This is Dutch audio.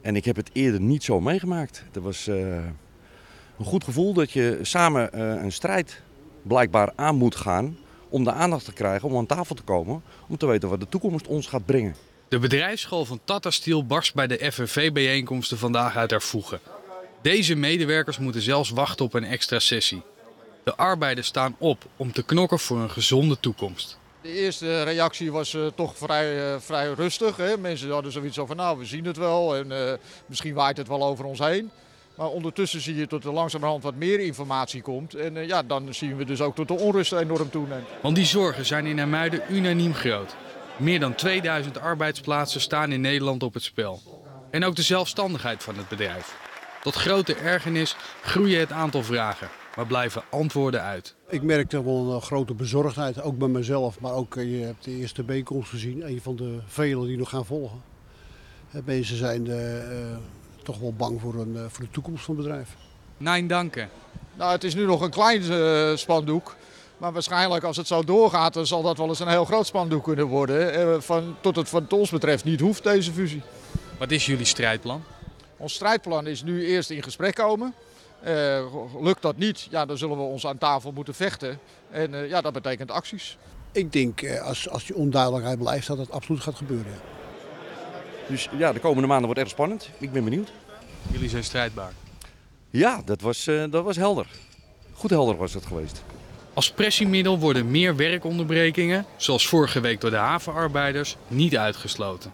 En ik heb het eerder niet zo meegemaakt. Het was eh, een goed gevoel dat je samen eh, een strijd blijkbaar aan moet gaan om de aandacht te krijgen, om aan tafel te komen, om te weten wat de toekomst ons gaat brengen. De bedrijfsschool van Tata Steel barst bij de FNV-bijeenkomsten vandaag uit haar voegen. Deze medewerkers moeten zelfs wachten op een extra sessie. De arbeiders staan op om te knokken voor een gezonde toekomst. De eerste reactie was uh, toch vrij, uh, vrij rustig. Hè? Mensen hadden zoiets van, nou we zien het wel en uh, misschien waait het wel over ons heen. Maar ondertussen zie je dat er langzamerhand wat meer informatie komt. En ja, dan zien we dus ook dat de onrust enorm toeneemt. Want die zorgen zijn in Hermuiden unaniem groot. Meer dan 2000 arbeidsplaatsen staan in Nederland op het spel. En ook de zelfstandigheid van het bedrijf. Tot grote ergernis groeien het aantal vragen, maar blijven antwoorden uit. Ik merk toch wel een grote bezorgdheid, ook bij mezelf. Maar ook, je hebt de eerste bijeenkomst gezien, een van de vele die nog gaan volgen. Mensen zijn uh, toch wel bang voor, een, voor de toekomst van het bedrijf. Nein, danken. Nou, het is nu nog een klein uh, spandoek. Maar waarschijnlijk als het zo doorgaat, dan zal dat wel eens een heel groot spandoek kunnen worden. Van, tot het wat ons betreft niet hoeft, deze fusie. Wat is jullie strijdplan? Ons strijdplan is nu eerst in gesprek komen. Uh, lukt dat niet, ja, dan zullen we ons aan tafel moeten vechten. En uh, ja, dat betekent acties. Ik denk uh, als, als die onduidelijkheid blijft, dat het absoluut gaat gebeuren. Dus ja, de komende maanden wordt erg spannend. Ik ben benieuwd. Jullie zijn strijdbaar. Ja, dat was, dat was helder. Goed helder was het geweest. Als pressiemiddel worden meer werkonderbrekingen, zoals vorige week door de havenarbeiders, niet uitgesloten.